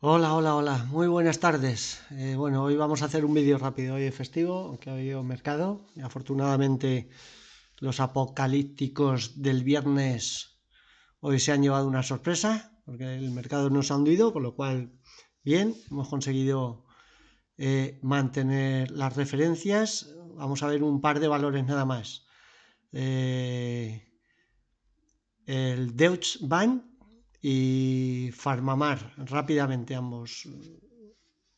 Hola, hola, hola, muy buenas tardes. Eh, bueno, hoy vamos a hacer un vídeo rápido. Hoy es festivo, aunque ha habido mercado. Y afortunadamente, los apocalípticos del viernes hoy se han llevado una sorpresa, porque el mercado no se ha hundido, con lo cual, bien, hemos conseguido eh, mantener las referencias. Vamos a ver un par de valores nada más. Eh, el Deutsche Bank y Farmamar, rápidamente ambos.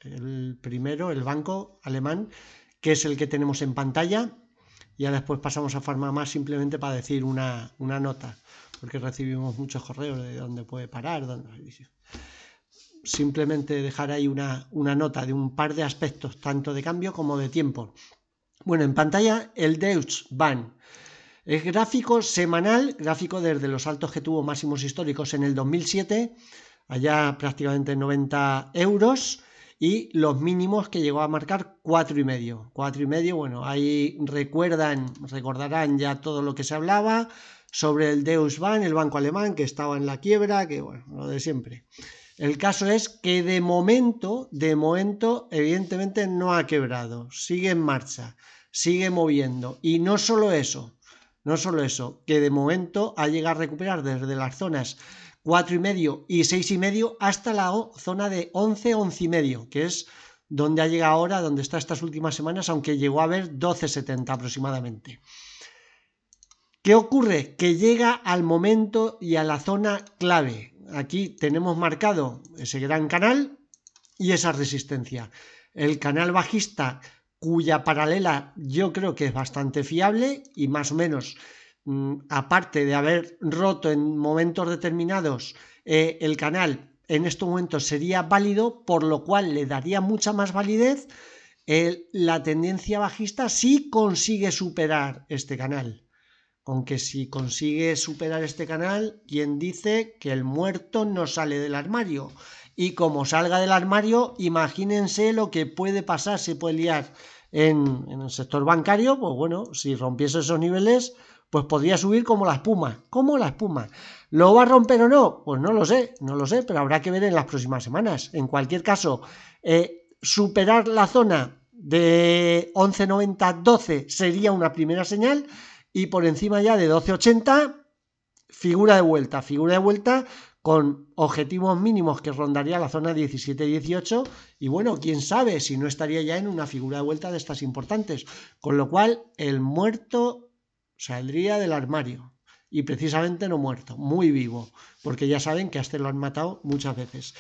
El primero, el banco alemán, que es el que tenemos en pantalla. Ya después pasamos a Farmamar simplemente para decir una, nota, porque recibimos muchos correos de dónde puede parar. Dónde... Simplemente dejar ahí una, una nota de un par de aspectos, tanto de cambio como de tiempo. Bueno, en pantalla el Deutsche Bank es gráfico semanal, gráfico desde los altos que tuvo máximos históricos en el 2007, allá prácticamente 90 euros, y los mínimos que llegó a marcar cuatro y medio. Cuatro y medio, bueno, ahí recuerdan, recordarán ya todo lo que se hablaba sobre el Deus Bank, el banco alemán que estaba en la quiebra, que bueno, lo de siempre. El caso es que de momento, de momento, evidentemente no ha quebrado, sigue en marcha, sigue moviendo. Y no solo eso, no solo eso, que de momento ha llegado a recuperar desde las zonas 4,5 y 6,5 hasta la zona de 11, 11,5, que es donde ha llegado ahora, donde está estas últimas semanas, aunque llegó a ver 12,70 aproximadamente. ¿Qué ocurre? Que llega al momento y a la zona clave. Aquí tenemos marcado ese gran canal y esa resistencia. El canal bajista cuya paralela yo creo que es bastante fiable y más o menos, mm, aparte de haber roto en momentos determinados eh, el canal, en estos momentos sería válido, por lo cual le daría mucha más validez la tendencia bajista si consigue superar este canal. Aunque si consigue superar este canal, quien dice que el muerto no sale del armario y como salga del armario, imagínense lo que puede pasar, se puede liar en, el sector bancario, pues bueno, si rompiese esos niveles, pues podría subir como la espuma, como la espuma. ¿Lo va a romper o no? Pues no lo sé, no lo sé, pero habrá que ver en las próximas semanas. En cualquier caso, eh, superar la zona de 11.90-12 sería una primera señal y por encima ya de 12.80 figura de vuelta, figura de vuelta con objetivos mínimos que rondaría la zona 17-18 y bueno, quién sabe si no estaría ya en una figura de vuelta de estas importantes, con lo cual el muerto saldría del armario y precisamente no muerto, muy vivo, porque ya saben que a este lo han matado muchas veces.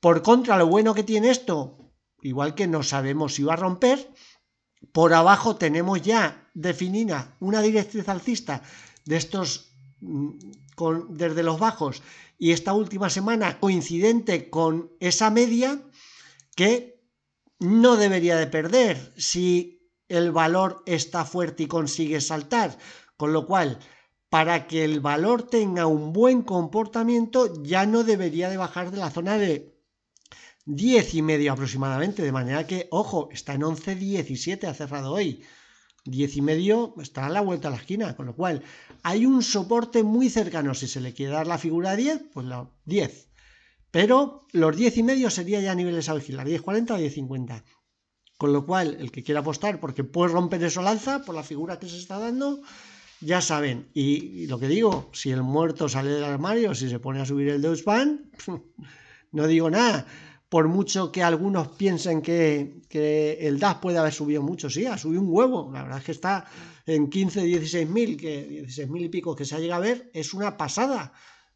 Por contra, lo bueno que tiene esto, igual que no sabemos si va a romper, por abajo tenemos ya definida una directriz alcista de estos mm, desde los bajos y esta última semana coincidente con esa media que no debería de perder si el valor está fuerte y consigue saltar. Con lo cual, para que el valor tenga un buen comportamiento, ya no debería de bajar de la zona de 10 y medio aproximadamente. De manera que, ojo, está en 11.17, ha cerrado hoy. 10 y medio está a la vuelta a la esquina, con lo cual hay un soporte muy cercano. Si se le quiere dar la figura 10, pues la 10. Pero los 10 y medio sería ya niveles a vigilar, 10.40 o 10.50. Con lo cual, el que quiera apostar, porque puede romper eso al alza por la figura que se está dando, ya saben. Y, lo que digo, si el muerto sale del armario, si se pone a subir el Deutsche no digo nada por mucho que algunos piensen que, el DAS puede haber subido mucho, sí, ha subido un huevo, la verdad es que está en 15, 16 mil, que 16 mil y pico que se ha llegado a ver, es una pasada,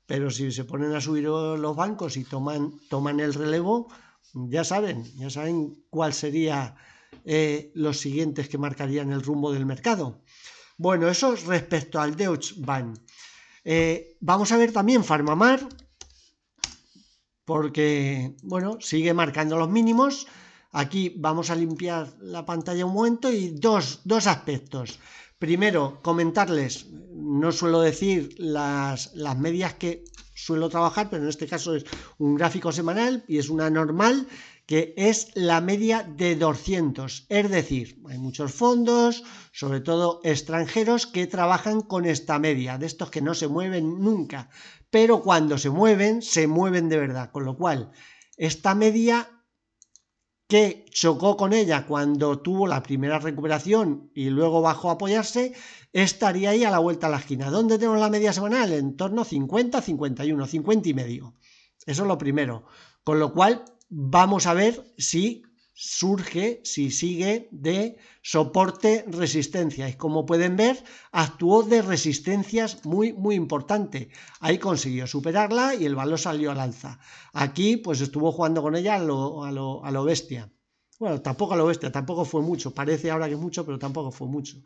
pero si se ponen a subir los bancos y toman, el relevo, ya saben, ya saben cuál sería eh, los siguientes que marcarían el rumbo del mercado. Bueno, eso respecto al Deutsche Bank. Eh, vamos a ver también Farmamar, porque, bueno, sigue marcando los mínimos. Aquí vamos a limpiar la pantalla un momento y dos, dos aspectos. Primero, comentarles, no suelo decir las, las medias que suelo trabajar, pero en este caso es un gráfico semanal y es una normal que es la media de 200. Es decir, hay muchos fondos, sobre todo extranjeros, que trabajan con esta media, de estos que no se mueven nunca, pero cuando se mueven, se mueven de verdad. Con lo cual, esta media que chocó con ella cuando tuvo la primera recuperación y luego bajó a apoyarse, estaría ahí a la vuelta a la esquina. ¿Dónde tenemos la media semanal? En torno a 50, 51, 50 y medio. Eso es lo primero. Con lo cual, vamos a ver si surge, si sigue de soporte-resistencia. Y como pueden ver, actuó de resistencias muy, muy importante. Ahí consiguió superarla y el valor salió al alza. Aquí, pues estuvo jugando con ella a lo, a lo, a lo bestia. Bueno, tampoco a lo bestia, tampoco fue mucho. Parece ahora que mucho, pero tampoco fue mucho.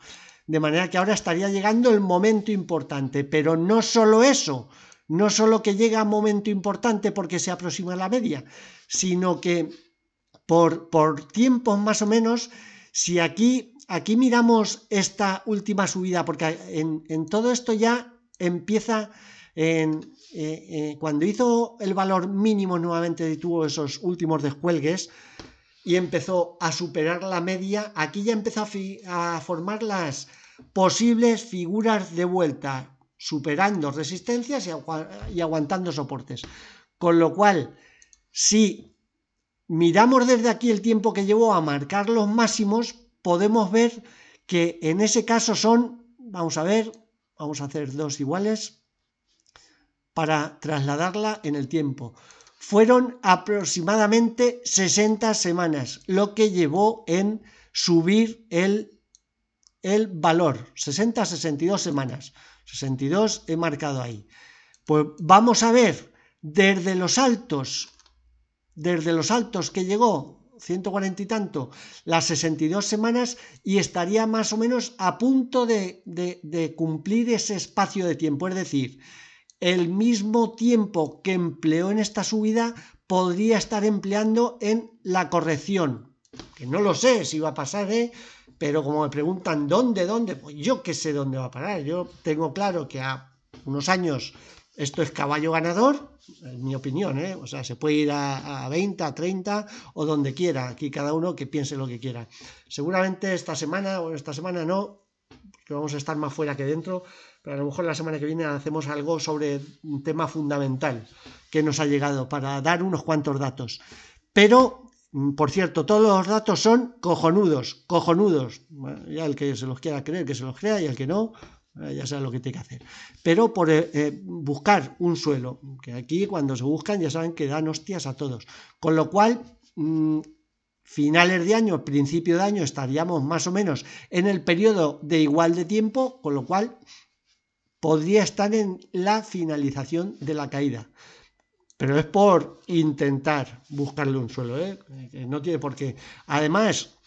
De manera que ahora estaría llegando el momento importante. Pero no solo eso, no solo que llega un momento importante porque se aproxima la media, sino que por, por tiempos más o menos, si aquí, aquí miramos esta última subida, porque en, todo esto ya empieza en, eh, eh, cuando hizo el valor mínimo nuevamente tuvo esos últimos descuelgues y empezó a superar la media, aquí ya empezó a, a formar las posibles figuras de vuelta superando resistencias y, aguantando soportes. Con lo cual, si miramos desde aquí el tiempo que llevó a marcar los máximos, podemos ver que en ese caso son, vamos a ver, vamos a hacer dos iguales para trasladarla en el tiempo. Fueron aproximadamente 60 semanas, lo que llevó en subir el, el valor, 60-62 semanas. 62 he marcado ahí. Pues vamos a ver desde los altos, desde los altos que llegó, 140 y tanto, las 62 semanas y estaría más o menos a punto de, cumplir ese espacio de tiempo. Es decir, el mismo tiempo que empleó en esta subida podría estar empleando en la corrección. Que no lo sé si va a pasar, ¿eh? pero como me preguntan dónde, dónde, pues yo qué sé dónde va a parar. Yo tengo claro que a unos años esto es caballo ganador, en mi opinión, ¿eh? o sea, se puede ir a, 20, a 30 o donde quiera, aquí cada uno que piense lo que quiera. Seguramente esta semana o esta semana no, que vamos a estar más fuera que dentro, pero a lo mejor la semana que viene hacemos algo sobre un tema fundamental que nos ha llegado para dar unos cuantos datos. Pero por cierto, todos los datos son cojonudos, cojonudos. ya el que se los quiera creer, que se los crea, y el que no, ya sabe lo que tiene que hacer. Pero por eh, eh, buscar un suelo, que aquí cuando se buscan ya saben que dan hostias a todos. Con lo cual, mm, finales de año, principio de año, estaríamos más o menos en el periodo de igual de tiempo, con lo cual podría estar en la finalización de la caída pero es por intentar buscarle un suelo, ¿eh? no tiene por qué. Además,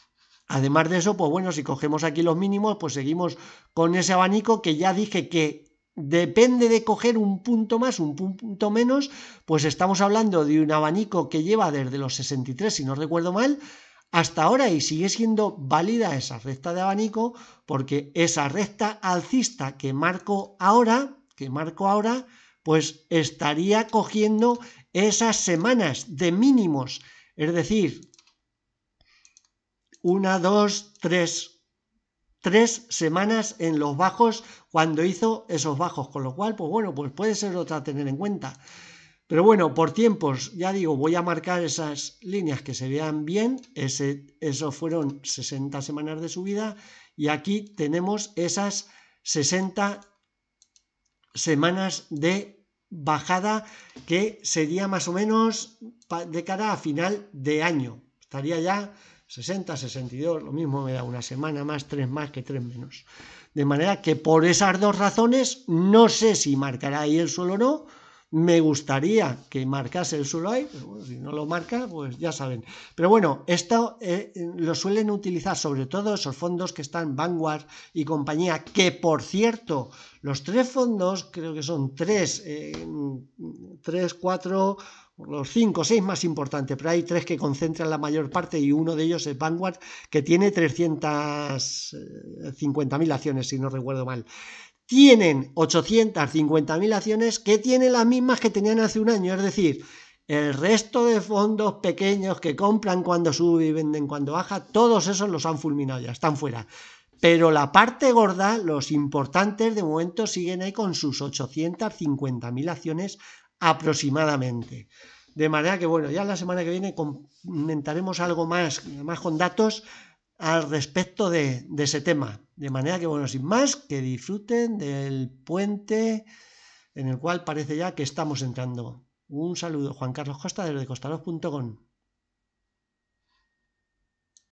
además de eso, pues bueno, si cogemos aquí los mínimos, pues seguimos con ese abanico que ya dije que depende de coger un punto más, un punto menos, pues estamos hablando de un abanico que lleva desde los 63, si no recuerdo mal, hasta ahora y sigue siendo válida esa recta de abanico porque esa recta alcista que marco ahora, que marco ahora, pues estaría cogiendo esas semanas de mínimos, es decir, una, dos, tres, tres semanas en los bajos cuando hizo esos bajos, con lo cual, pues bueno, pues puede ser otra tener en cuenta. Pero bueno, por tiempos, ya digo, voy a marcar esas líneas que se vean bien. Ese, eso fueron 60 semanas de subida. Y aquí tenemos esas 60 semanas de bajada que sería más o menos de cara a final de año. Estaría ya 60, 62, lo mismo me da una semana más, tres más que tres menos. De manera que por esas dos razones no sé si marcará ahí el suelo o no, me gustaría que marcase el suelo ahí, pero bueno, si no lo marca, pues ya saben. Pero bueno, esto eh, lo suelen utilizar sobre todo esos fondos que están Vanguard y compañía, que por cierto, los tres fondos, creo que son tres, eh, tres, cuatro, los cinco, seis más importantes, pero hay tres que concentran la mayor parte y uno de ellos es Vanguard, que tiene 350.000 eh, acciones, si no recuerdo mal tienen 850.000 acciones que tienen las mismas que tenían hace un año, es decir, el resto de fondos pequeños que compran cuando sube y venden cuando baja, todos esos los han fulminado ya, están fuera. Pero la parte gorda, los importantes, de momento siguen ahí con sus 850.000 acciones aproximadamente. De manera que, bueno, ya la semana que viene comentaremos algo más, más con datos al respecto de, de ese tema. De manera que, bueno, sin más, que disfruten del puente en el cual parece ya que estamos entrando. Un saludo, Juan Carlos Costa desde costalos.com.